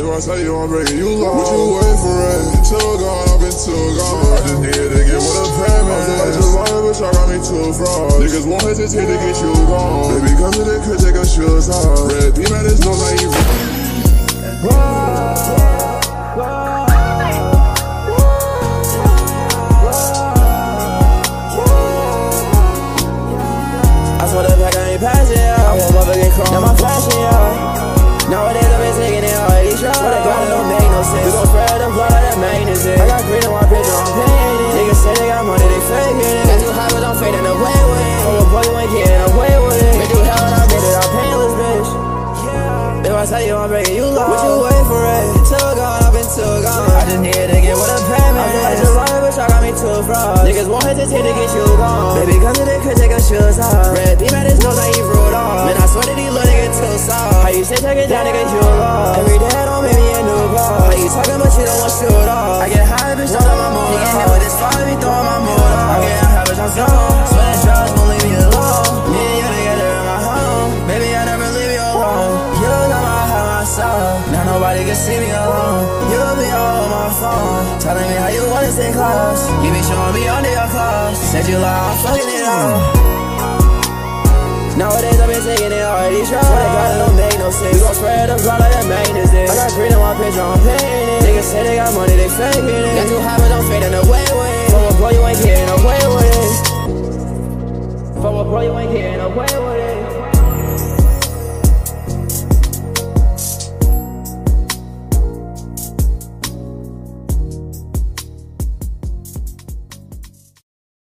If I say you, I'm breaking you low. What you wait for it? Too gone, I've been too gone. I just needed to get with a payment. I feel like just lying, but y'all got me too fraud. Niggas won't hesitate to get you gone. Baby, come to the crib, take your shoes off. Red beam at his nose, like you. I swear the pack, I ain't passing, yeah. I want motherfucking chrome. Now my flashing, it no sense. We gon' spread the blood that maintenance is. I got green on my picture, I'm paying it. Niggas say they got money, they faking it. Got too high, but I'm fading away with it. Oh, boy, you ain't getting away with it. Been through hell and I made it, I'm painless, bitch. If I tell you I'm breaking you low, what you wait for it? Too gone, I've been too gone. I just needed to get with a payment. I just lying, bitch, I got me too fraud. Niggas won't hesitate to get you gone. Baby, come to the crib, take your shoes off. Red beam at his nose, like he rolled off. Man, I swear that he little nigga too soft. How you say take it down, nigga, you lost. Nobody can see me alone. You be on my phone. Telling me how you wanna stay close. You be showing me under your clothes. Said you lie, I'm fucking it up. Nowadays I've been taking it all these shots. Swear to God, it don't make no sense. We gon' spread the blood like that is. I got green on my picture, I'm paying it. Niggas say they got money, they faking it. Got too high, but I'm fading away with it. From a bro, you ain't getting away with it. From a bro, you ain't getting with it.